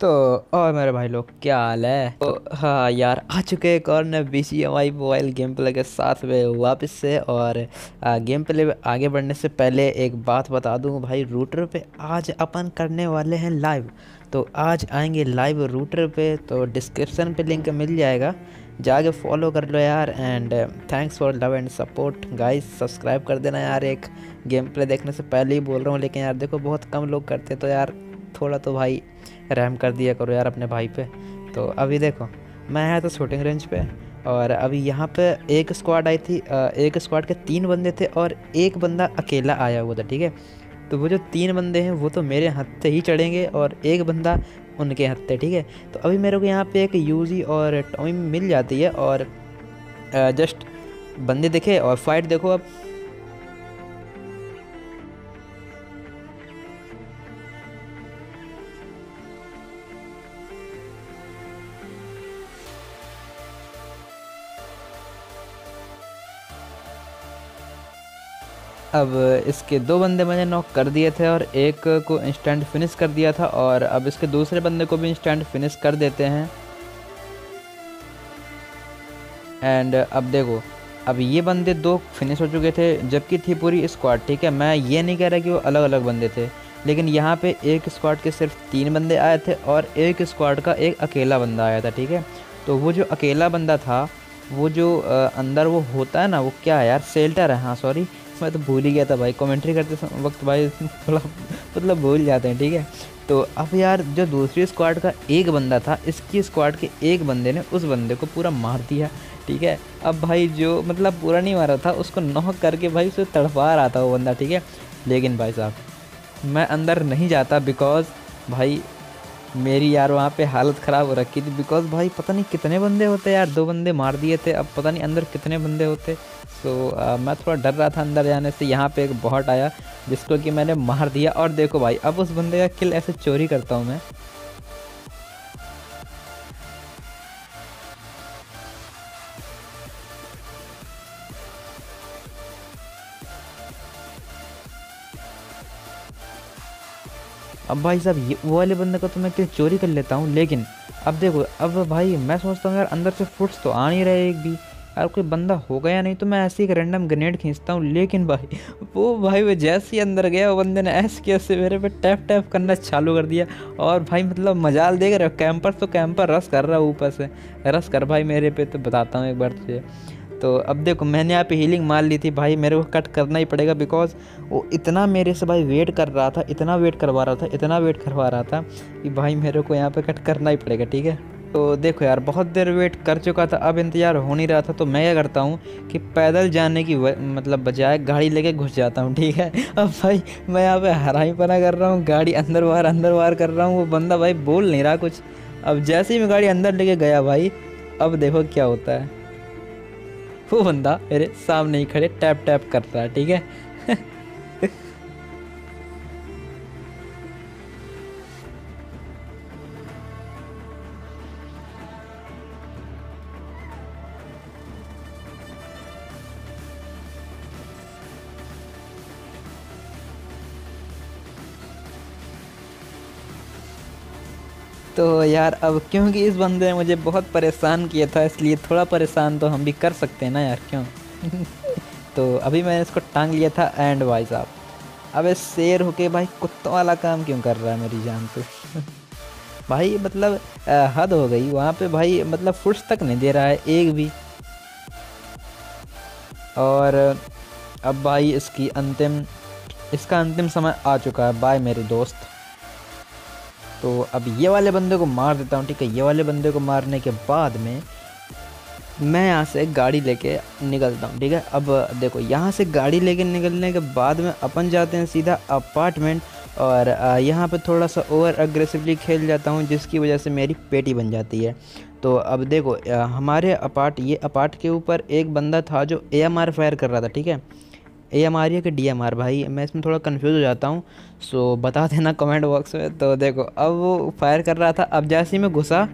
तो और मेरे भाई लोग क्या हाल है? तो हाँ यार आ चुके एक और नए B C M I mobile game play के साथ में वापस से और आ, गेम प्ले में आगे बढ़ने से पहले एक बात बता दूँ भाई रूटर पे आज अपन करने वाले हैं लाइव तो आज आएँगे लाइव रूटर पे तो डिस्क्रिप्शन पे लिंक मिल जाएगा। जाके फॉलो कर लो यार and thanks for love and support guys subscribe कर देना यार एक गेम प्ले देखने से पहले ही बोल रहा हूँ लेकिन यार देखो बहुत कम लोग करते तो यार थोड़ा तो भाई रैम कर दिया करो यार अपने भाई पे। तो अभी देखो, मैं आया था शूटिंग रेंज पे और अभी यहाँ पे एक स्क्वाड आई थी एक स्क्वाड के तीन बंदे थे और एक बंदा अकेला आया हुआ था, ठीक है? तो वो जो तीन बंदे हैं, वो तो मेरे हत्थे ही चढ़ेंगे और एक बंदा उनके हत्थे, ठीक है? तो अभी मेरे को यहाँ पे एक यूजी और टॉमी मिल जाती है और जस्ट बंदे देखे और फाइट देखो अब। अब इसके दो बंदे मैंने नॉक कर दिए थे और एक को इंस्टेंट फिनिश कर दिया था और अब इसके दूसरे बंदे को भी इंस्टेंट फिनिश कर देते हैं। एंड अब देखो, अब ये बंदे दो फिनिश हो चुके थे, जबकि थी पूरी स्क्वाड ठीक है? मैं ये नहीं कह रहा कि वो अलग अलग बंदे थे, लेकिन यहाँ पे एक स्क्वाड के सिर्फ़ तीन बंदे आए थे और एक स्क्वाड का एक अकेला बंदा आया था, ठीक है? तो वो जो अकेला बंदा था, वो जो अंदर वो होता है ना, वो क्या है यार? सेल्टर है हाँ सॉरी मैं तो भूल ही गया था भाई। कमेंट्री करते वक्त भाई थोड़ा मतलब भूल जाते हैं, ठीक है? तो अब यार जो दूसरी स्क्वाड का एक बंदा था, इसकी स्क्वाड के एक बंदे ने उस बंदे को पूरा मार दिया, ठीक है? अब भाई जो मतलब पूरा नहीं मारा था, उसको नॉक करके भाई उसे तड़पा रहा था वो बंदा, ठीक है? लेकिन भाई साहब, मैं अंदर नहीं जाता बिकॉज़ भाई मेरी यार वहाँ पे हालत ख़राब हो रखी थी बिकॉज़ भाई पता नहीं कितने बंदे होते यार दो बंदे मार दिए थे अब पता नहीं अंदर कितने बंदे होते। सो so, मैं थोड़ा डर रहा था अंदर जाने से यहाँ पे एक बॉट आया जिसको कि मैंने मार दिया। और देखो भाई अब उस बंदे का किल ऐसे चोरी करता हूँ मैं। अब भाई साहब, ये वो वाले बंदे को तो मैं किल चोरी कर लेता हूँ, लेकिन अब देखो, अब भाई मैं सोचता हूँ, यार अंदर से फुट्स तो आ नहीं रहे एक भी। यार कोई बंदा हो गया नहीं तो मैं ऐसे एक रैंडम ग्रेनेड खींचता हूँ, लेकिन भाई, वो भाई वो जैसे ही अंदर गया, वो बंदे ने ऐसे कैसे मेरे पे टैप टैप करना चालू कर दिया। और भाई मतलब मजाल देख रहे हो कैंपर तो कैंपर रस कर रहा है ऊपर से। रस कर भाई मेरे पे तो बताता हूँ एक बार तुझे। तो अब देखो, मैंने यहाँ पे हीलिंग मार ली थी। भाई, मेरे को कट करना ही पड़ेगा बिकॉज़ वो इतना मेरे से भाई वेट कर रहा था, इतना वेट करवा रहा था, इतना वेट करवा रहा था कि भाई मेरे को यहाँ पे कट करना ही पड़ेगा, ठीक है? तो देखो यार, बहुत देर वेट कर चुका था, अब इंतज़ार हो नहीं रहा था। तो मैं क्या करता हूँ कि पैदल जाने की मतलब बजाय गाड़ी लेके घुस जाता हूँ, ठीक है? अब भाई, मैं यहाँ पे हराई पना कर रहा हूँ, गाड़ी अंदर बाहर अंदर बाहर कर रहा हूँ, वो बंदा भाई बोल नहीं रहा कुछ। अब जैसे ही मैं गाड़ी अंदर लेके गया भाई, अब देखो क्या होता है। वो बंदा मेरे सामने ही खड़े टैप टैप करता है ठीक है? तो यार, अब क्योंकि इस बंदे ने मुझे बहुत परेशान किया था, इसलिए थोड़ा परेशान तो हम भी कर सकते हैं ना यार, क्यों? तो अभी मैंने इसको टांग लिया था एंड भाई साहब। अब शेर होके भाई कुत्तों वाला काम क्यों कर रहा है मेरी जान पे भाई मतलब हद हो गई, वहाँ पे भाई मतलब फुट्स तक नहीं दे रहा है एक भी। और अब भाई इसकी अंतिम, इसका अंतिम समय आ चुका है। बाय मेरे दोस्त। तो अब ये वाले बंदे को मार देता हूँ, ठीक है? ये वाले बंदे को मारने के बाद में मैं यहाँ से गाड़ी लेके निकलता हूँ, ठीक है? अब देखो, यहाँ से गाड़ी लेके निकलने के बाद में अपन जाते हैं सीधा अपार्टमेंट और यहाँ पे थोड़ा सा ओवर अग्रेसिवली खेल जाता हूँ, जिसकी वजह से मेरी पेटी बन जाती है। तो अब देखो हमारे अपार्ट, ये अपार्ट के ऊपर एक बंदा था जो ए एम आर फायर कर रहा था, ठीक है? ए एम आर या कि डी एम आर भाई, मैं इसमें थोड़ा कन्फ्यूज़ हो जाता हूँ। सो बता देना कमेंट बॉक्स में। तो देखो, अब वो फायर कर रहा था। अब जैसे ही मैं घुसा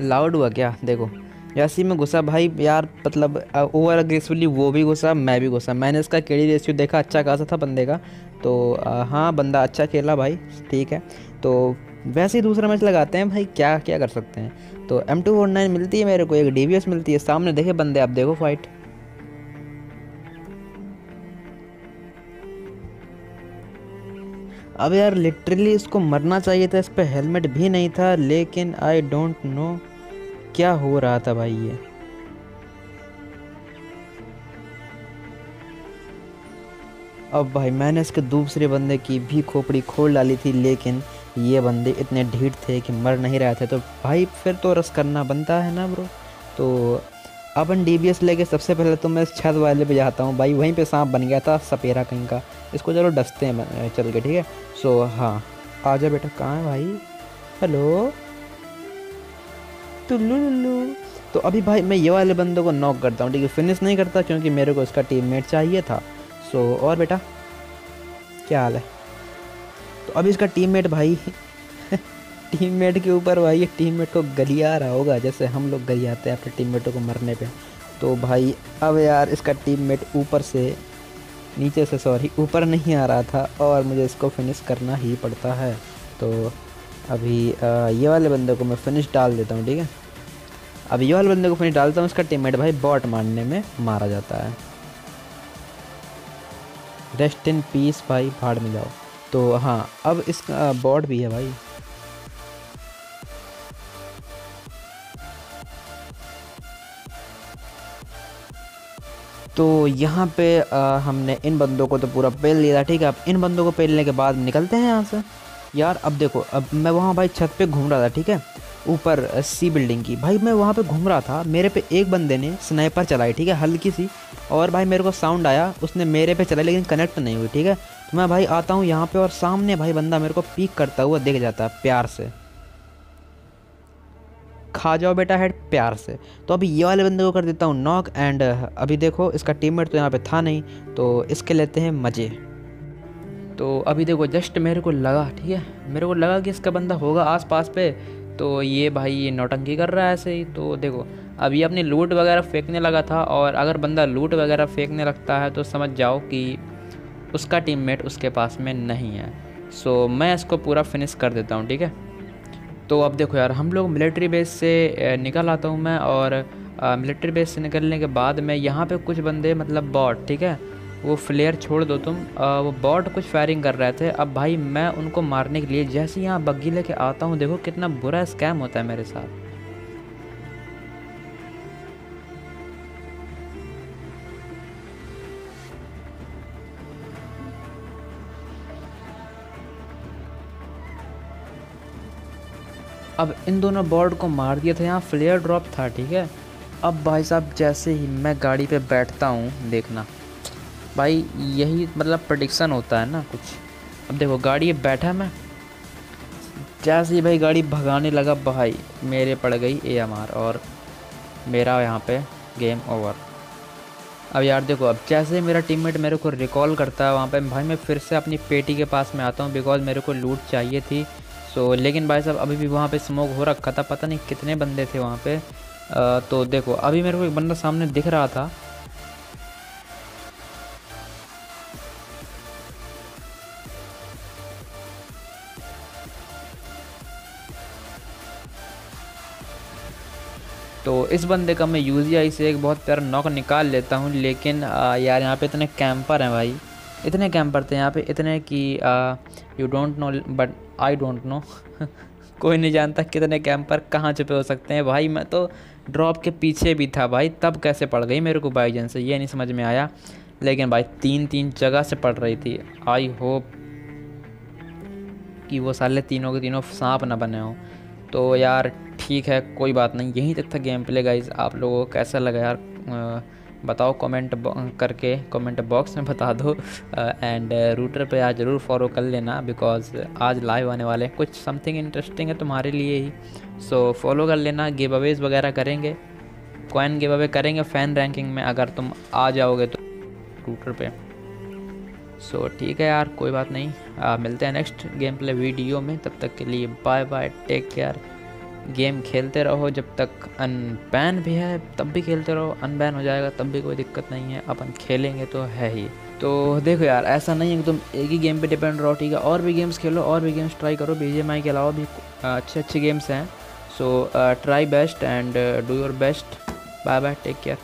लाउड हुआ क्या? देखो, जैसे ही मैं घुसा, भाई यार मतलब ओवर अग्रेसिवली वो भी घुसा, मैं भी घुसा। मैंने इसका केड़ी रेशियो देखा अच्छा खासा था बंदे का। तो हाँ बंदा अच्छा खेला भाई, ठीक है। तो वैसे ही दूसरा मैच लगाते हैं भाई, क्या क्या कर सकते हैं? तो एम टू फोर नाइन मिलती है मेरे को, एक डी मिलती है, सामने देखे बंदे, आप देखो फाइट अब यार लिटरली इसको मरना चाहिए था, इस पर हेलमेट भी नहीं था, लेकिन आई डोंट नो क्या हो रहा था भाई ये। अब भाई, मैंने इसके दूसरे बंदे की भी खोपड़ी खोल डाली थी, लेकिन ये बंदे इतने ढीठ थे कि मर नहीं रहे थे। तो भाई फिर तो रस करना बनता है ना ब्रो तो अपन डी बी एस लेके सबसे पहले तो मैं इस छत वाले पे जाता हूँ। भाई वहीं पे सांप बन गया था, सपेरा कहीं का। इसको चलो डसते हैं चल के, ठीक है? सो हाँ। आ जा बेटा, कहाँ है भाई? हेलो टुल्लू लुल्लू तो अभी भाई मैं ये वाले बंदों को नॉक करता हूँ, ठीक है? फिनिश नहीं करता क्योंकि मेरे को इसका टीममेट चाहिए था। सो और बेटा? क्या हाल है? तो अभी इसका टीममेट भाई टीममेट के ऊपर भाई टीममेट को गलिया रहा होगा जैसे हम लोग गलियाते हैं अपने टीममेटों को मरने पे। तो भाई अब यार इसका टीममेट ऊपर से नीचे से सॉरी ऊपर नहीं आ रहा था और मुझे इसको फिनिश करना ही पड़ता है। तो अभी आ, ये वाले बंदे को मैं फिनिश डाल देता हूँ ठीक है? अब ये वाले बंदे को फिनिश डालता हूँ इसका टीममेट भाई बॉट मारने में मारा जाता है। रेस्ट इन पीस भाई भाड़ में जाओ। तो हाँ अब इसका बॉट भी है भाई। तो यहाँ पे आ, हमने इन बंदों को तो पूरा पेल लिया ठीक है? अब इन बंदों को पेलने के बाद निकलते हैं यहाँ से। यार अब देखो अब मैं वहाँ भाई छत पे घूम रहा था ठीक है? ऊपर सी बिल्डिंग की। भाई मैं वहाँ पे घूम रहा था मेरे पे एक बंदे ने स्नाइपर चलाई ठीक है? हल्की सी। और भाई मेरे को साउंड आया उसने मेरे पे चलाई लेकिन कनेक्ट नहीं हुई ठीक है? तो मैं भाई आता हूँ यहाँ पे और सामने भाई बंदा मेरे को पीक करता हुआ देख जाता है प्यार से। खा जाओ बेटा हेड प्यार से। तो अभी ये वाले बंदे को कर देता हूँ नॉक एंड अभी देखो, इसका टीममेट तो यहाँ पे था नहीं तो इसके लेते हैं मज़े। तो अभी देखो जस्ट मेरे को लगा, ठीक है? मेरे को लगा कि इसका बंदा होगा आस पास पे तो ये भाई ये नौटंकी कर रहा है ऐसे ही। तो देखो अब ये अपनी लूट वगैरह फेंकने लगा था, और अगर बंदा लूट वगैरह फेंकने लगता है तो समझ जाओ कि उसका टीममेट उसके पास में नहीं है। सो मैं इसको पूरा फिनिश कर देता हूँ ठीक है? तो अब देखो यार हम लोग मिलिट्री बेस से निकल आता हूँ मैं और मिलिट्री बेस से निकलने के बाद में यहाँ पे कुछ बंदे मतलब बॉट ठीक है? वो फ्लेयर छोड़ दो तुम। आ, वो बॉट कुछ फायरिंग कर रहे थे। अब भाई मैं उनको मारने के लिए जैसे यहाँ बग्गी लेके आता हूँ देखो कितना बुरा स्कैम होता है मेरे साथ। अब इन दोनों बॉर्ड को मार दिया था, यहाँ फ्लेयर ड्रॉप था, ठीक है? अब भाई साहब, जैसे ही मैं गाड़ी पे बैठता हूँ, देखना। भाई, यही मतलब प्रडिक्शन होता है ना कुछ। अब देखो, गाड़ी बैठा मैं। जैसे ही भाई गाड़ी भगाने लगा, भाई, मेरे पड़ गई ए और मेरा यहाँ पे गेम ओवर अब यार देखो, अब जैसे मेरा टीममेट मेरे को रिकॉल करता है वहाँ पे, भाई, मैं फिर से अपनी पेटी के पास में आता हूँ बिकॉज़ मेरे को लूट चाहिए थी। सो so, लेकिन भाई साहब अभी भी वहाँ पे स्मोक हो रखा था पता नहीं कितने बंदे थे वहाँ पे। आ, तो देखो अभी मेरे को एक बंदा सामने दिख रहा था। तो इस बंदे का मैं यूजिया से एक बहुत प्यारा नॉक निकाल लेता हूँ लेकिन आ, यार यहाँ पे इतने कैंपर हैं भाई। इतने कैंपर थे यहाँ पे, इतने कि you don't know but I don't know कोई नहीं जानता कितने कैंपर कहाँ छुपे हो सकते हैं। भाई, मैं तो ड्रॉप के पीछे भी था भाई, तब कैसे पड़ गई मेरे को बाईजन से, ये नहीं समझ में आया। लेकिन भाई तीन तीन जगह से पड़ रही थी। आई होप कि वो साले तीनों के तीनों सांप ना बने हों। तो यार, ठीक है, कोई बात नहीं। यहीं तक था गेम प्ले गाइज़ आप लोगों को कैसा लगा यार? बताओ कमेंट करके कमेंट बॉक्स में बता दो। एंड रूटर पे आज ज़रूर फॉलो कर लेना बिकॉज़ आज लाइव आने वाले हैं। कुछ समथिंग इंटरेस्टिंग है तुम्हारे लिए ही। सो so, फॉलो कर लेना गिव अवेज वगैरह करेंगे। कॉइन गिव अवे करेंगे फ़ैन रैंकिंग में अगर तुम आ जाओगे तो रूटर पे। सो so, ठीक है यार कोई बात नहीं। आ, मिलते हैं नेक्स्ट गेम प्ले वीडियो में। तब तक के लिए bye bye take care game खेलते रहो जब तक अनबैन भी है, तब भी खेलते रहो। अनबैन हो जाएगा, तब भी कोई दिक्कत नहीं है। अपन खेलेंगे तो है ही। तो देखो यार, ऐसा नहीं है कि तुम एक ही गेम पे डिपेंड रहो, ठीक है? और भी गेम्स खेलो, और भी गेम्स ट्राई करो। बीजीएमआई के अलावा भी अच्छे अच्छे गेम्स हैं। So try best and do your best bye bye take care